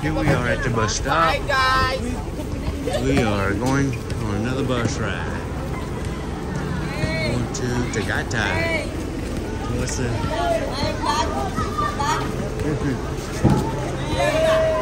Here we are at the bus stop. We are going on another bus ride. Going to Tagaytay. What's.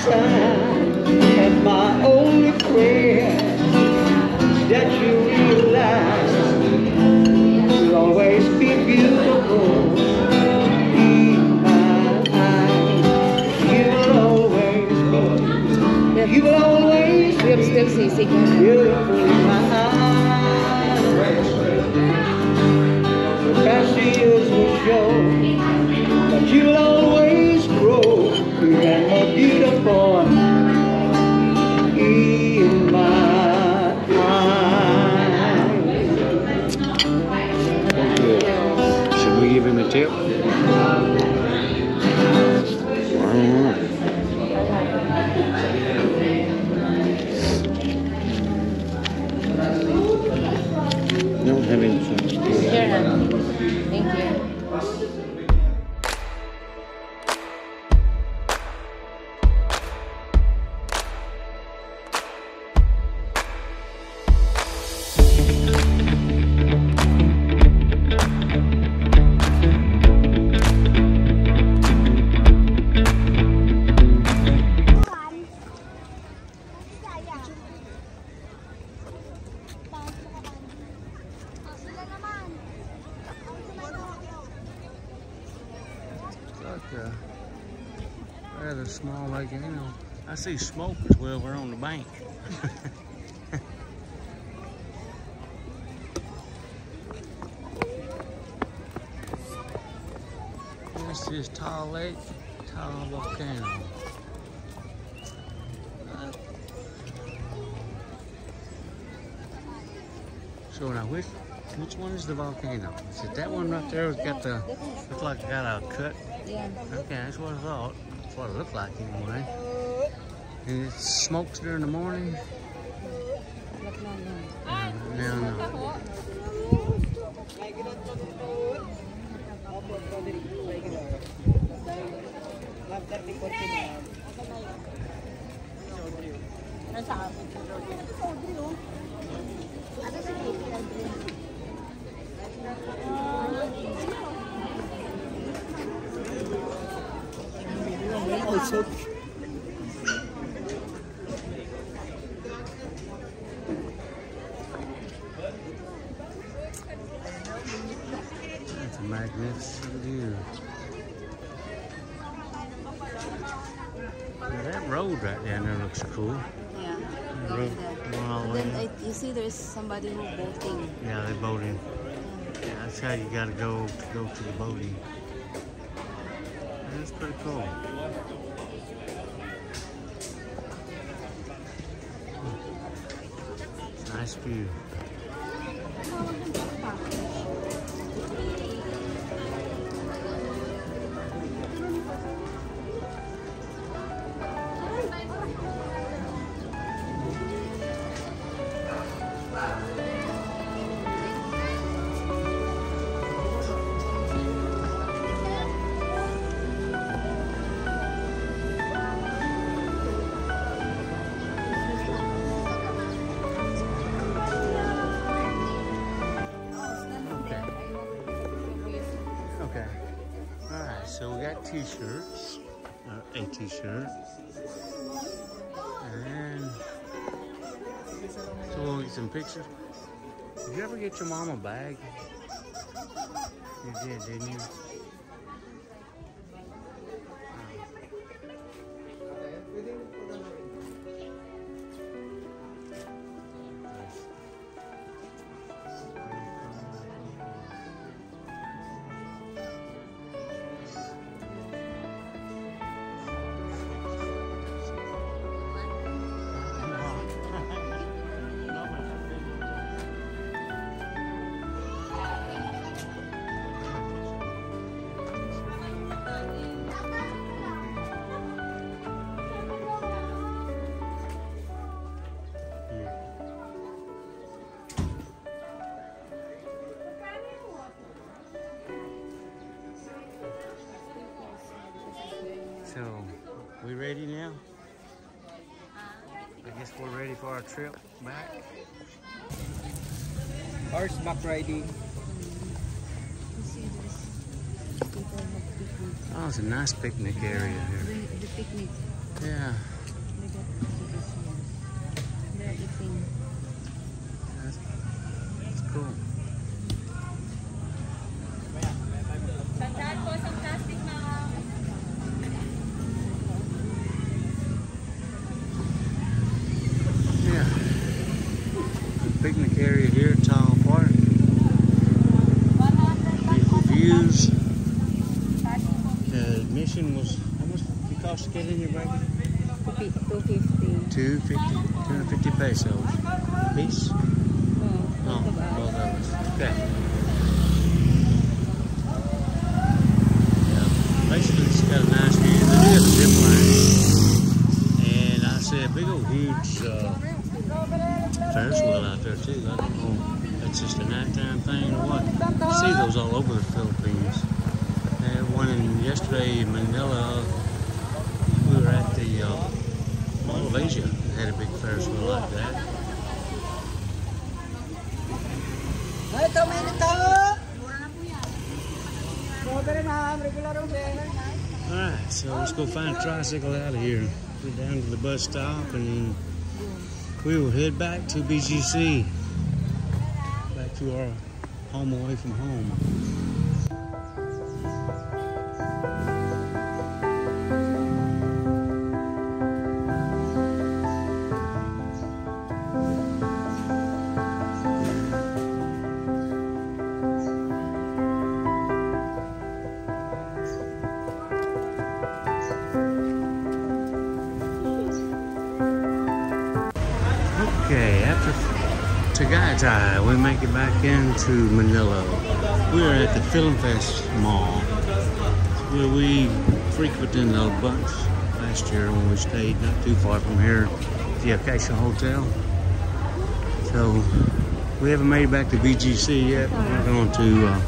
sun. like rather small lake animal. I see smoke as well over on the bank. this is Taal Lake, Taal Volcano. Uh, so now which which one is the volcano? Is it that one right there? It's got the looks like it got a cut yeah. Okay, that's what I thought. That's what it looked like anyway. And it smokes during the morning. Now, Thank you. A magnificent view. Now that road right down there looks cool. Yeah. The road all Then. I, you see there's somebody who boating. Yeah, they're boating. Yeah, that's how you gotta go to go to the boating. That's pretty cool. Nice view. Got t-shirts, uh, a t-shirt, and so we'll get some pictures. Did you ever get your mom a bag? You did, didn't you? So, we ready now? I guess we're ready for our trip back. horseback riding. You see there's people have picnic. Oh, it's a nice picnic area here. The picnic. Yeah, They got to this one. They're eating. that's, that's cool. Yeah. Picnic area here at Tile Park. Beautiful views. The admission was, how much did it cost to get in here, baby? 250. 250, 250 pesos. Piece? No, Oh, both of. Okay. Basically, it's got a nice view. They do a zip line. And I see a big old huge uh, Ferris wheel out there too. I don't know that's just a nighttime thing or what. I see those all over the Philippines. They had one in yesterday in Manila. We were at the uh, Mall of Asia. Had a big Ferris wheel like that. Ay, ito, may nito! Strawberry, ma'am. Regular order. Alright, so let's go find a tricycle out of here. Get down to the bus stop and we will head back to BGC. Back to our home away from home. We make it back into Manila. We are at the Film Fest Mall, where we frequented a bunch last year when we stayed not too far from here, the Acacia Hotel. So We haven't made it back to BGC yet. We're going to uh,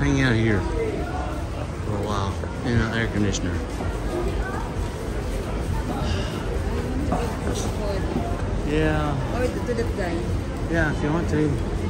hang out here for a while in an air conditioner. Yeah, to that guy. Yeah, if you want to.